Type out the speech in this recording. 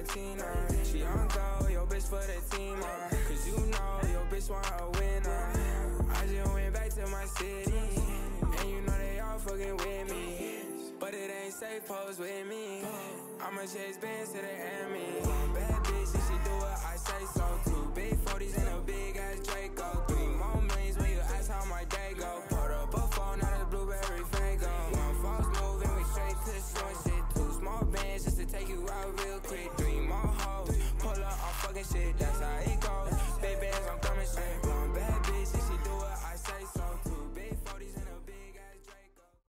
19, uh. She on go, yo bitch for the team, uh. Cause you know, yo bitch want a winner. I just went back to my city. And you know they all fucking with me. But it ain't safe, pose with me. I'ma chase bands to the Emmy. One bad bitch, and she do what I say so. Two big 40s and a big ass Draco. Three more millions when you ask how my day go. Put up a phone, not a blueberry Faygo. One false move and we straight to the short shit. Two small bands just to take you out real quick. Three said that's